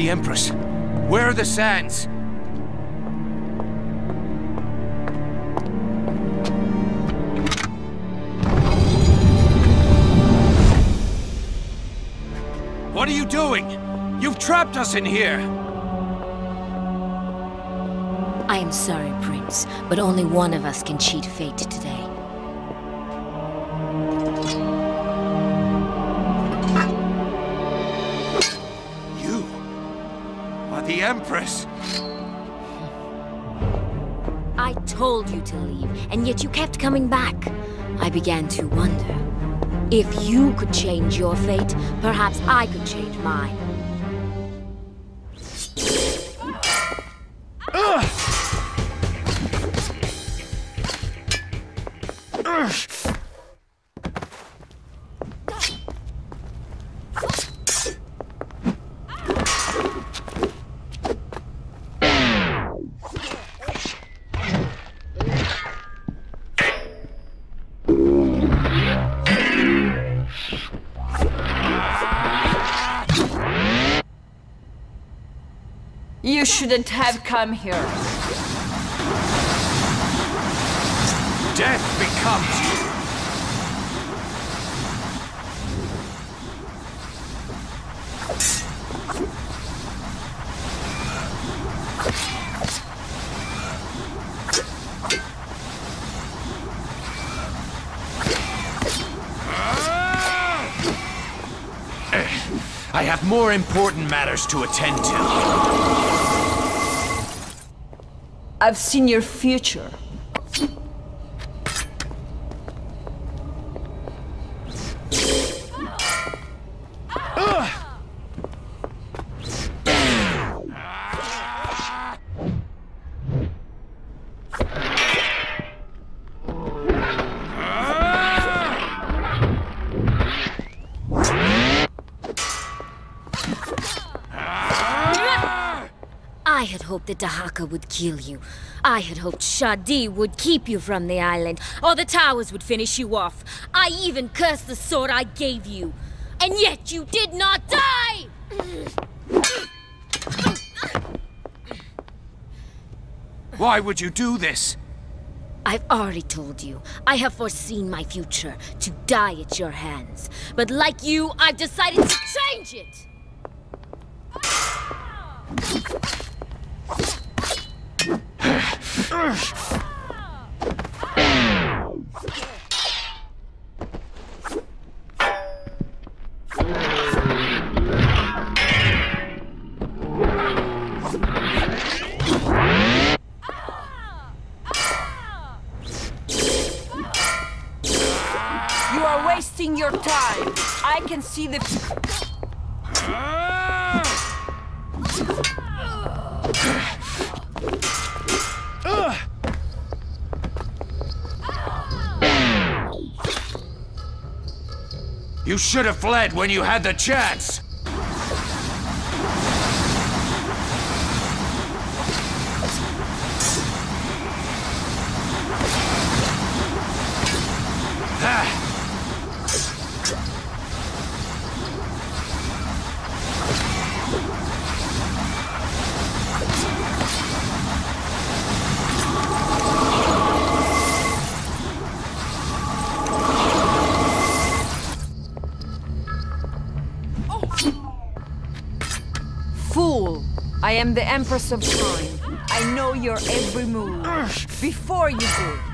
The Empress? Where are the sands? What are you doing? You've trapped us in here! I am sorry, Prince, but only one of us can cheat fate today. Empress! I told you to leave, and yet you kept coming back. I began to wonder. If you could change your fate, perhaps I could change mine. You shouldn't have come here. Death becomes you! Eh, I have more important matters to attend to. I've seen your future. Dahaka would kill you. I had hoped Shahdee would keep you from the island, or the towers would finish you off. I even cursed the sword I gave you. And yet you did not die! Why would you do this? I've already told you. I have foreseen my future to die at your hands. But like you, I've decided to change it! You should have fled when you had the chance! Am the Empress of Time. I know your every move. Before you do.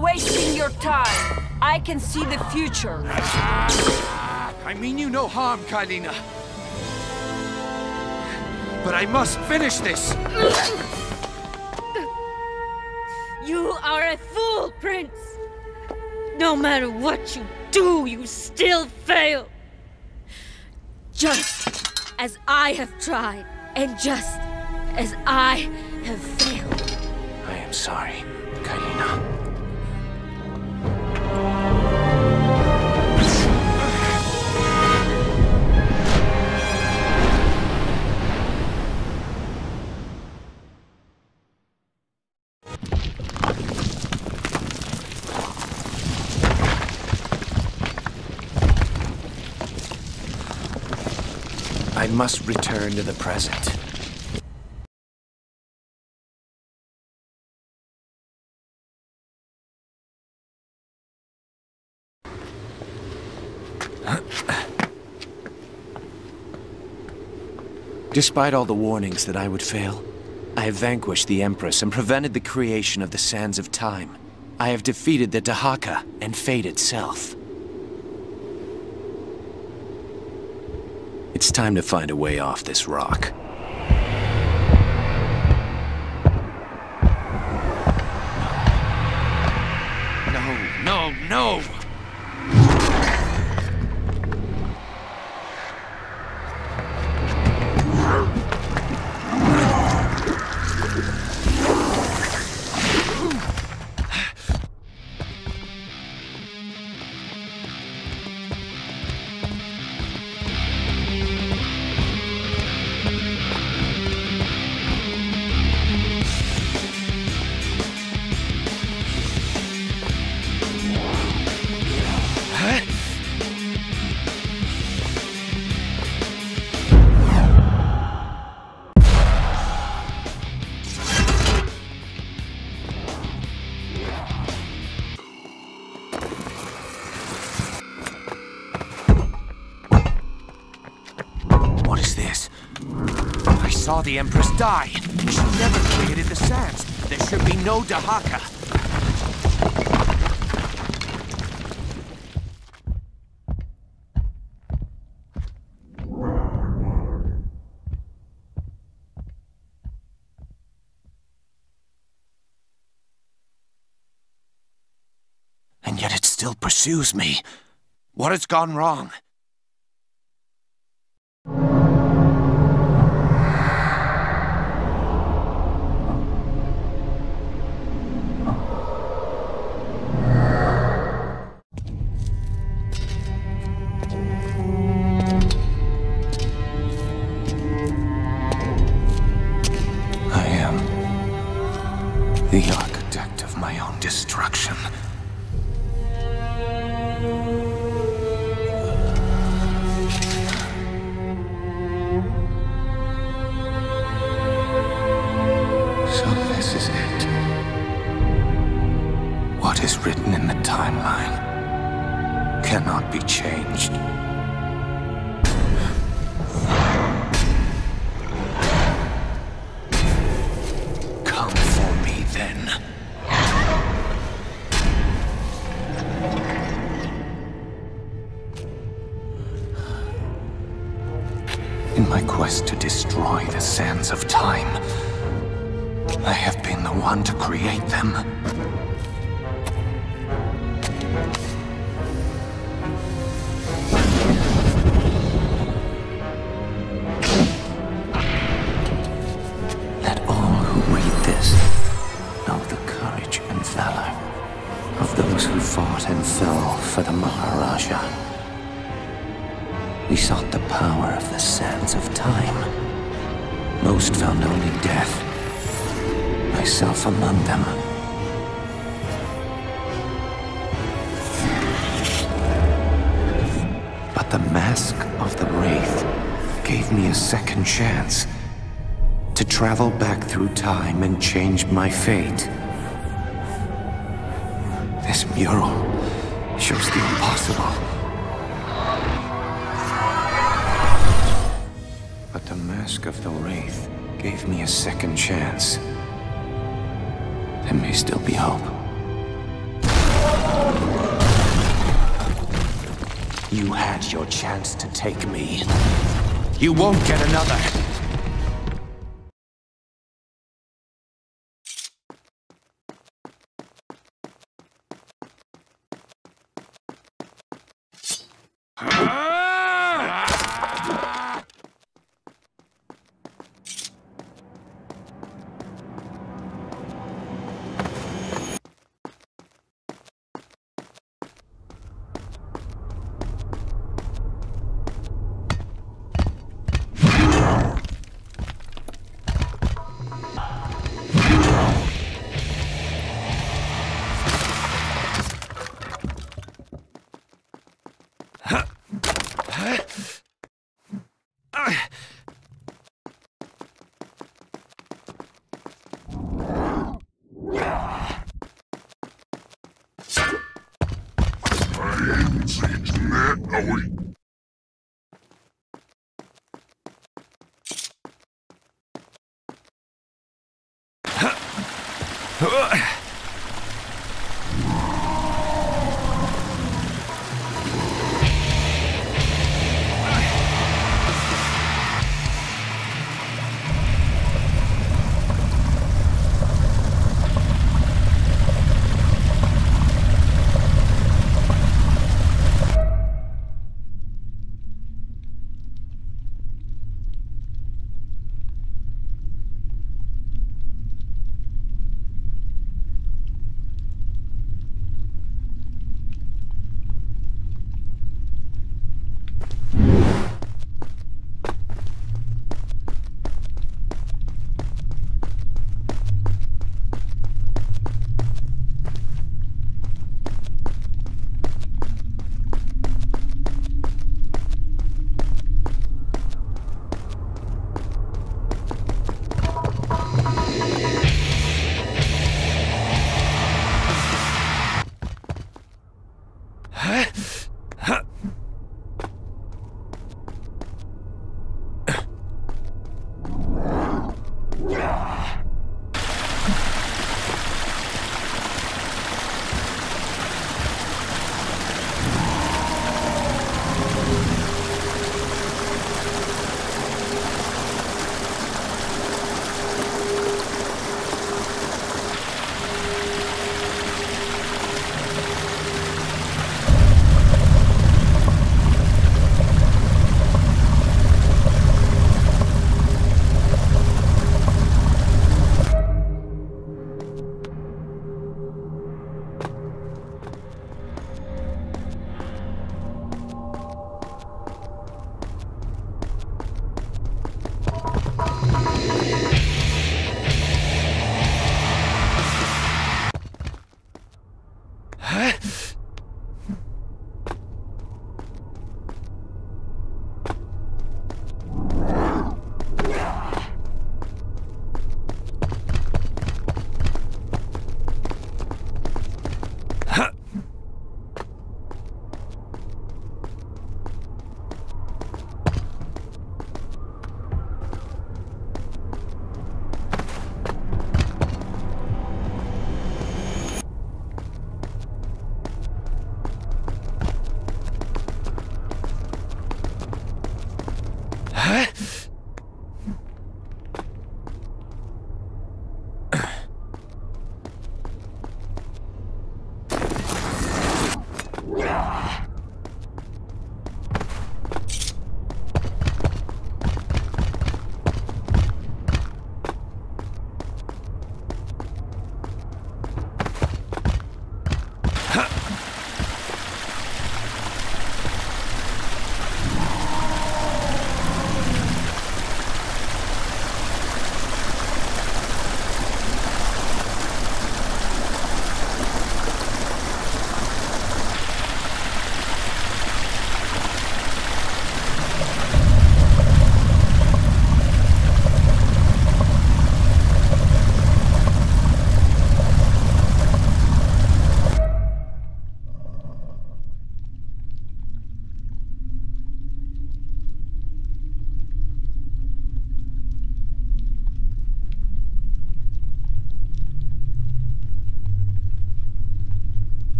Wasting your time. I can see the future. Ah, I mean you no harm, Kaileena. But I must finish this! You are a fool, Prince! No matter what you do, you still fail. Just as I have tried, and just as I have failed. I am sorry, Kaileena. Must return to the present. Despite all the warnings that I would fail, I have vanquished the Empress and prevented the creation of the Sands of Time. I have defeated the Dahaka and fate itself. It's time to find a way off this rock. Saw the Empress die. She never created the sands. There should be no Dahaka. And yet it still pursues me. What has gone wrong? Them. Let all who read this know the courage and valor of those who fought and fell for the Maharaja. We sought the power of the sands of time. Most found only death, myself among them. Mask of the Wraith gave me a second chance to travel back through time and change my fate. This mural shows the impossible. But the Mask of the Wraith gave me a second chance. There may still be hope. You had your chance to take me. You won't get another. Zoe.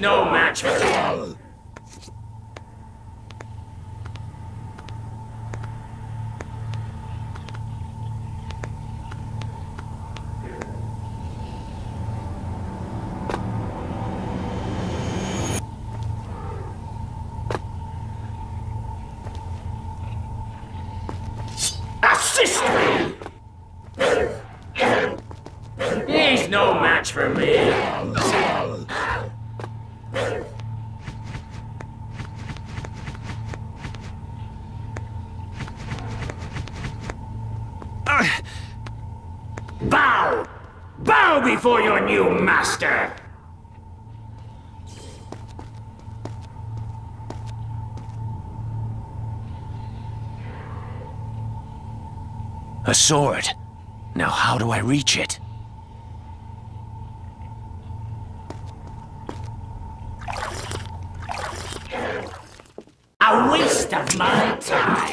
No match for you. Assist me! He's no match for me. Bow! Bow before your new master! A sword. Now how do I reach it? A waste of my time.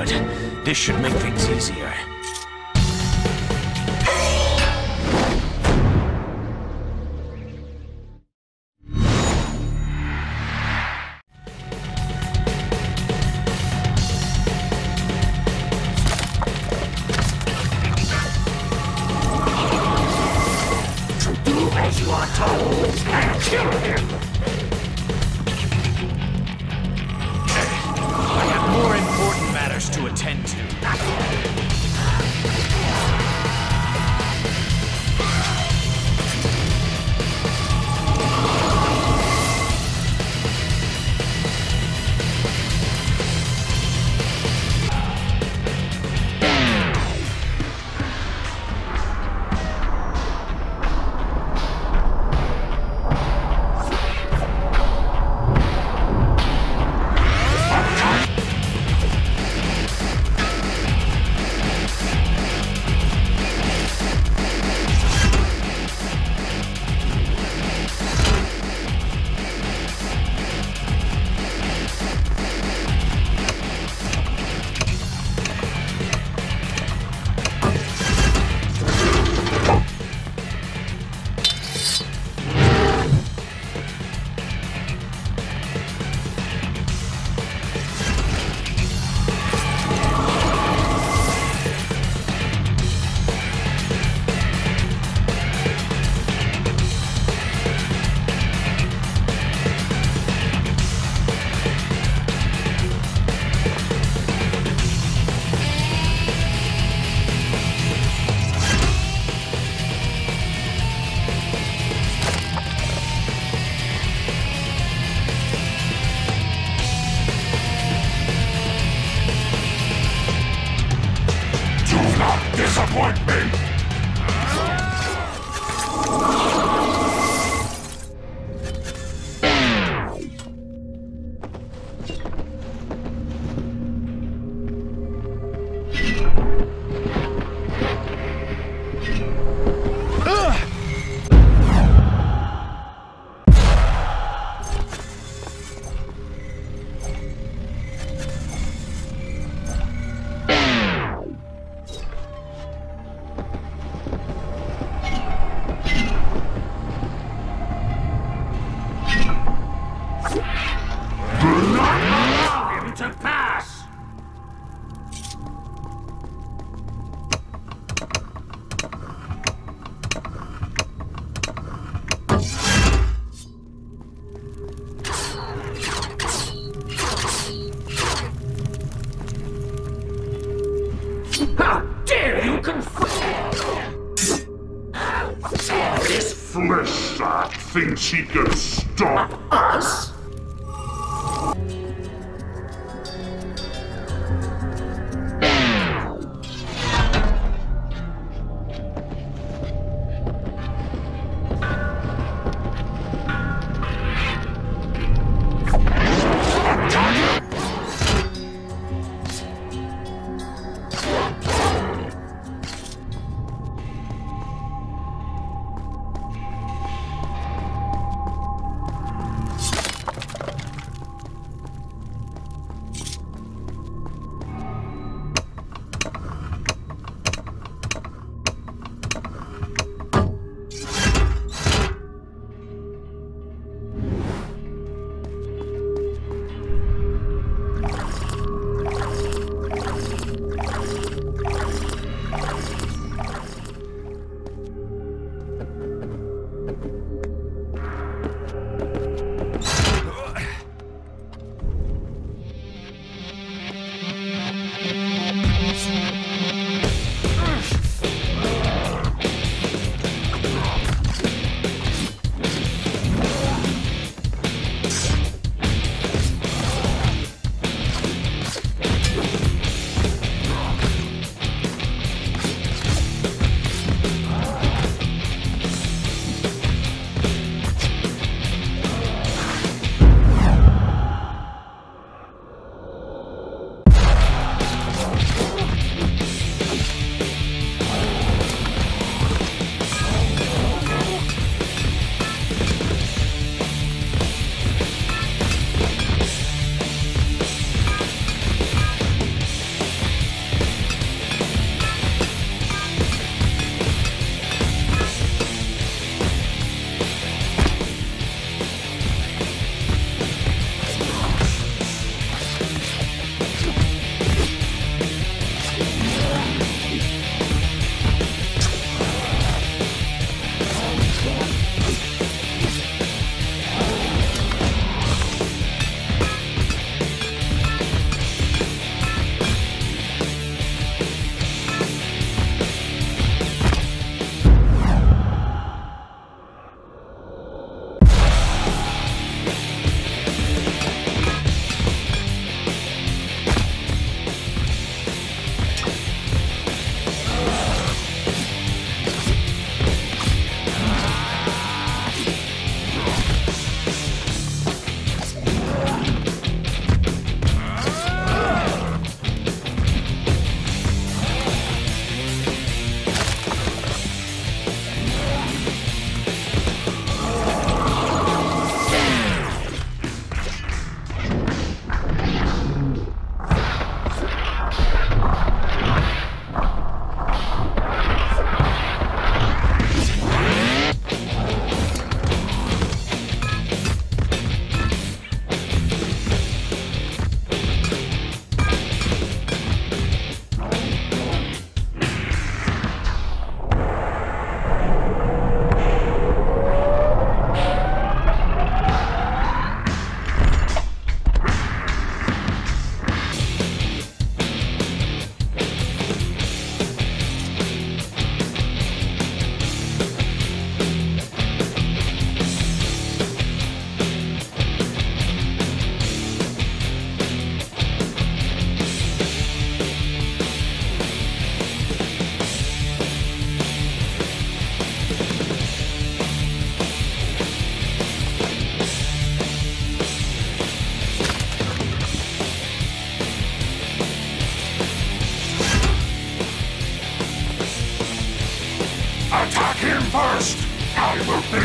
Good. This should make things easier. think she can stop us?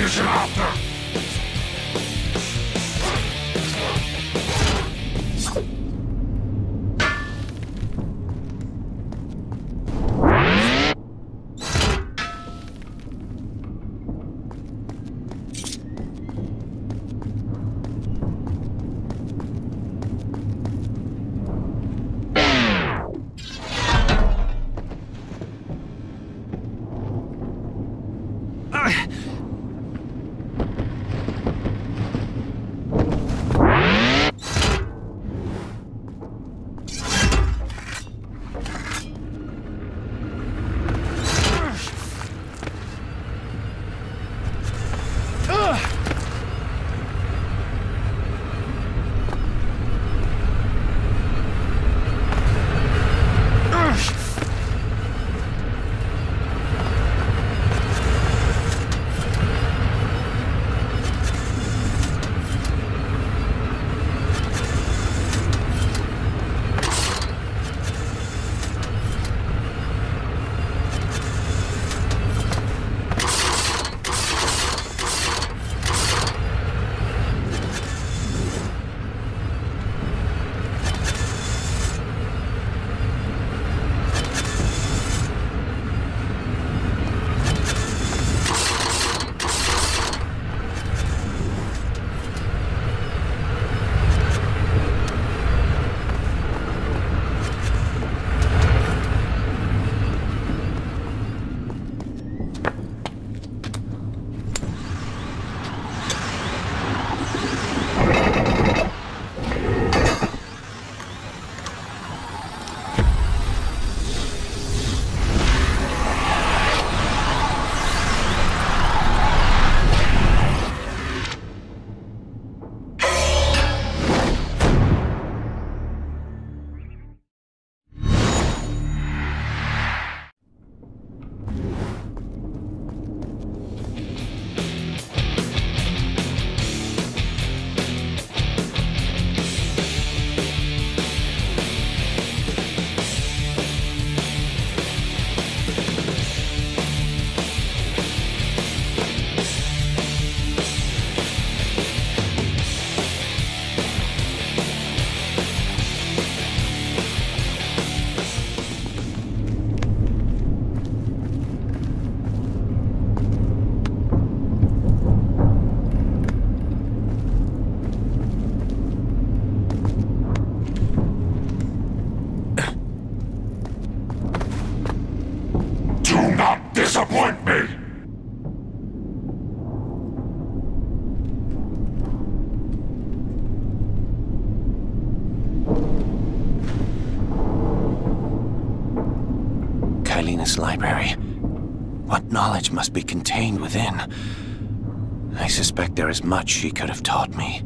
Will within? I suspect there is much she could have taught me.